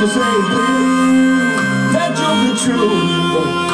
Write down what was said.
to say that you're the truth.